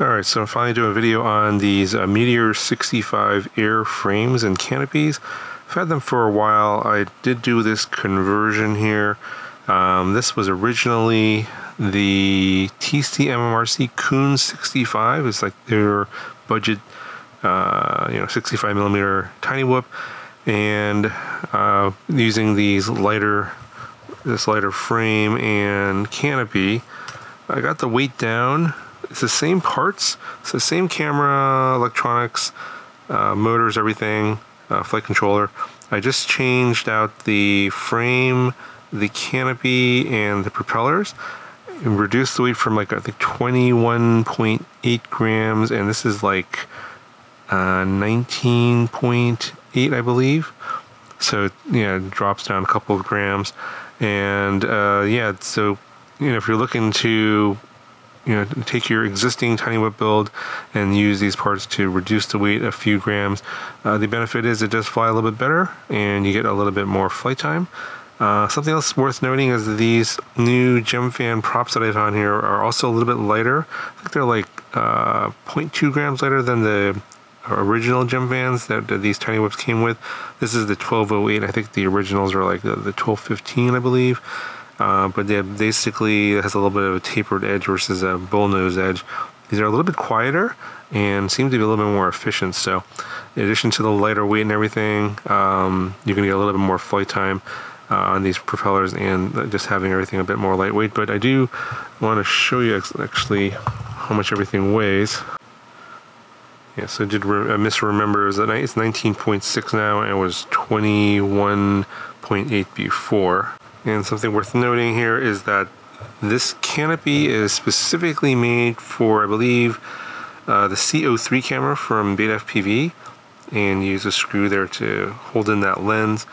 Alright, so I'm finally doing a video on these uh, Meteor 65 air frames and canopies. I've had them for a while. I did do this conversion here. Um, this was originally the TC MMRC Kun 65. It's like their budget, uh, you know, 65 millimeter tiny whoop, and uh, using these lighter, this lighter frame and canopy. I got the weight down it's the same parts. It's the same camera, electronics, uh, motors, everything, uh, flight controller. I just changed out the frame, the canopy, and the propellers. And reduced the weight from like I think 21.8 grams, and this is like uh, 19.8, I believe. So yeah, it drops down a couple of grams, and uh, yeah, so you know if you're looking to you know, take your existing tiny whoop build and use these parts to reduce the weight a few grams. Uh, the benefit is it does fly a little bit better and you get a little bit more flight time. Uh, something else worth noting is these new Gemfan props that I found here are also a little bit lighter. I think they're like uh, 0.2 grams lighter than the original Gemfans that, that, these tiny whoops came with. This is the 1208. I think the originals are like the, the 1215, I believe. Uh, but they basically has a little bit of a tapered edge versus a bullnose edge. These are a little bit quieter and seem to be a little bit more efficient. So, in addition to the lighter weight and everything, um, you can get a little bit more flight time uh, on these propellers and just having everything a bit more lightweight. But I do want to show you actually how much everything weighs. Yes, I did re- I misremember. It it's 19.6 now and it was 21.8 before. And something worth noting here is that this canopy is specifically made for, I believe, uh, the C03 camera from Beta and use a screw there to hold in that lens.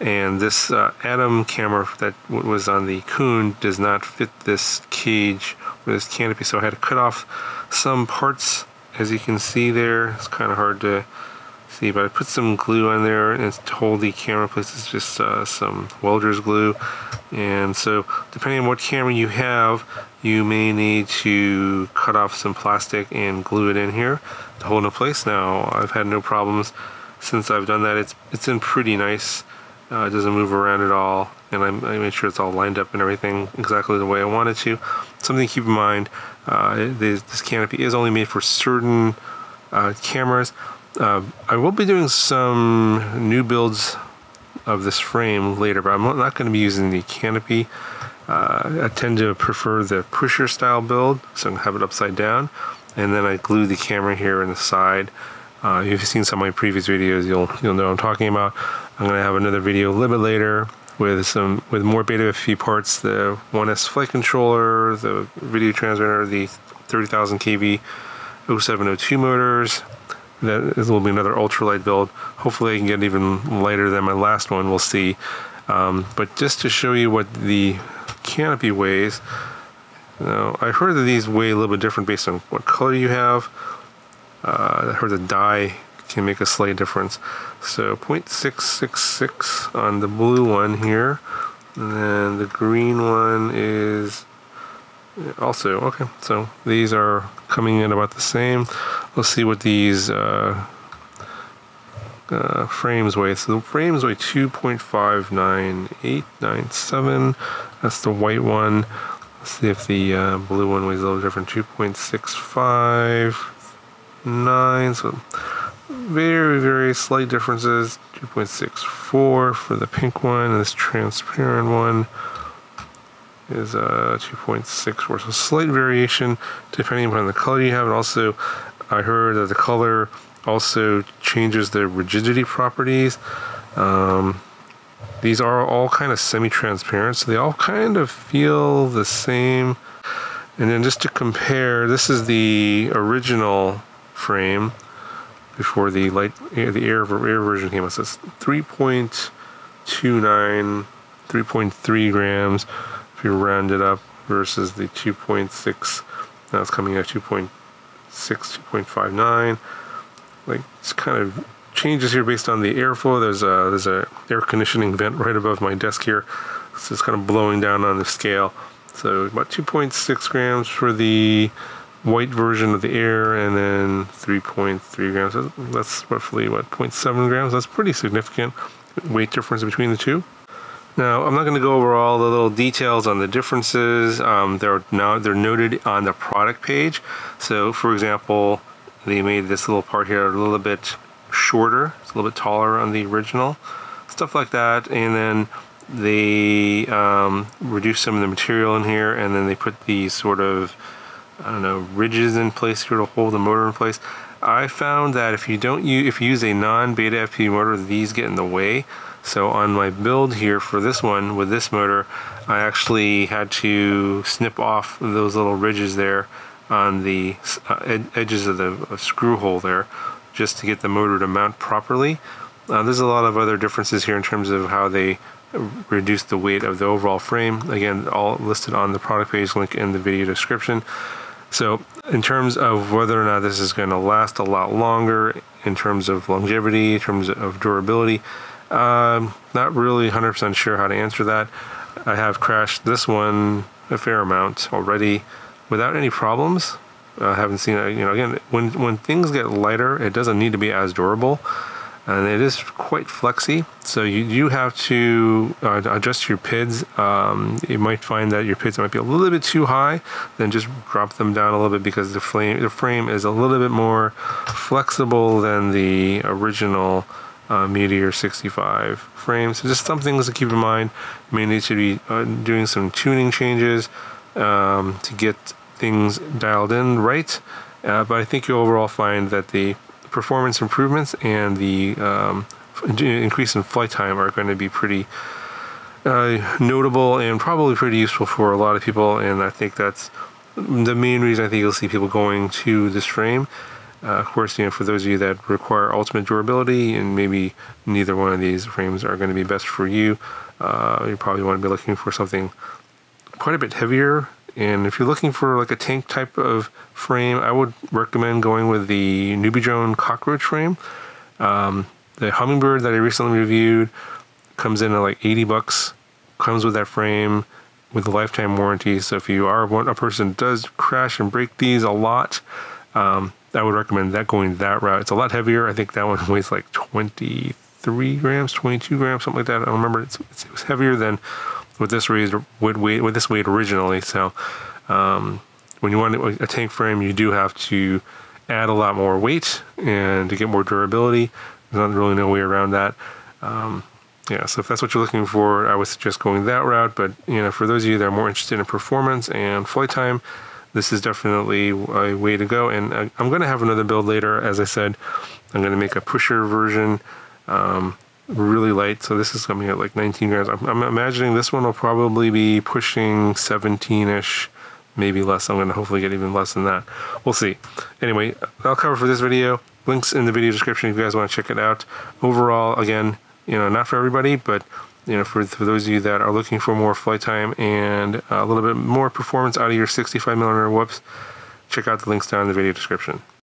And this uh, Atom camera that was on the Kun does not fit this cage with this canopy, so I had to cut off some parts. As you can see there, it's kind of hard to see, but I put some glue on there and to hold the camera place. It's just uh, some welder's glue. And so depending on what camera you have, you may need to cut off some plastic and glue it in here to hold in place. Now, I've had no problems since I've done that. It's, it's in pretty nice. Uh, it doesn't move around at all. And I, I made sure it's all lined up and everything exactly the way I wanted to. Something to keep in mind, uh, this, this canopy is only made for certain uh, cameras. Uh, I will be doing some new builds of this frame later, but I'm not going to be using the canopy. Uh, I tend to prefer the pusher style build, so I'm going to have it upside down, and then I glue the camera here in the side. Uh, if you've seen some of my previous videos, you'll you'll know what I'm talking about. I'm going to have another video a little bit later with some with more Beta FPV parts, the 1S flight controller, the video transmitter, the 30,000 kV 0702 motors, that will be another ultralight build. Hopefully I can get even lighter than my last one, we'll see. Um, but just to show you what the canopy weighs, now I heard that these weigh a little bit different based on what color you have. Uh, I heard the dye can make a slight difference. So 0.666 on the blue one here, and then the green one is also okay. So these are coming in about the same. Let's see what these uh, uh, frames weigh. So the frames weigh 2.59897. That's the white one. Let's see if the uh, blue one weighs a little different. 2.659. So very, very slight differences. 2.64 for the pink one, and this transparent one is uh, 2.6 worth. a slight variation depending upon the color you have, and also I heard that the color also changes the rigidity properties. Um, these are all kind of semi-transparent, so they all kind of feel the same. And then just to compare, this is the original frame before the light, the air, air version came out. So it's 3.29, 3.3 grams if you round it up versus the 2.6. Now it's coming at 2.6. 2.59. Like it's kind of changes here based on the airflow. There's a there's a air conditioning vent right above my desk here. So it's kind of blowing down on the scale. So about 2.6 grams for the white version of the Air, and then 3.3 grams. That's roughly what 0.7 grams. That's pretty significant weight difference between the two. Now, I'm not going to go over all the little details on the differences. Um, they're now they're noted on the product page. So, for example, they made this little part here a little bit shorter. It's a little bit taller on the original, stuff like that. And then they um, reduced some of the material in here, and then they put these sort of I don't know ridges in place here to hold the motor in place. I found that if you don't use, if you use a non-beta FP motor, these get in the way. So on my build here for this one with this motor, I actually had to snip off those little ridges there on the uh, ed edges of the uh, screw hole there just to get the motor to mount properly. Uh, there's a lot of other differences here in terms of how they reduce the weight of the overall frame. Again, all listed on the product page link in the video description. So in terms of whether or not this is going to last a lot longer, in terms of longevity, in terms of durability, um, not really 100% sure how to answer that. I have crashed this one a fair amount already without any problems. I haven't seen it, you know, again, when, when things get lighter, it doesn't need to be as durable and it is quite flexy. So you do have to uh, adjust your PIDs. Um, you might find that your PIDs might be a little bit too high. Then just drop them down a little bit because the frame the frame is a little bit more flexible than the original uh, Meteor 65 frame. So just some things to keep in mind. You may need to be uh, doing some tuning changes um, to get things dialed in right. Uh, but I think you'll overall find that the performance improvements and the um, increase in flight time are going to be pretty uh, notable and probably pretty useful for a lot of people. And I think that's the main reason I think you'll see people going to this frame. Uh, of course, you know, for those of you that require ultimate durability and maybe neither one of these frames are going to be best for you, uh, you probably want to be looking for something quite a bit heavier and if you're looking for like a tank type of frame, I would recommend going with the NewBeeDrone Cockroach frame. Um, the hummingbird that I recently reviewed comes in at like 80 bucks, comes with that frame with a lifetime warranty. So if you are one, a person does crash and break these a lot, um, I would recommend that going that route. It's a lot heavier. I think that one weighs like 23 grams, 22 grams, something like that. I remember it's, it's, it was heavier than with this weight with with this weight originally. So um, when you want a tank frame, you do have to add a lot more weight and to get more durability. There's not really no way around that. Um, yeah, so if that's what you're looking for, I would suggest going that route. But you know, for those of you that are more interested in performance and flight time, this is definitely a way to go. And I'm going to have another build later. As I said, I'm going to make a pusher version. Um, really light. So this is coming at like 19 grams. I'm, I'm imagining this one will probably be pushing 17-ish, maybe less. I'm going to hopefully get even less than that. We'll see. Anyway, I'll cover for this video. Links in the video description if you guys want to check it out. Overall, again, you know, not for everybody, but you know, for, for those of you that are looking for more flight time and a little bit more performance out of your 65 millimeter whoops, check out the links down in the video description.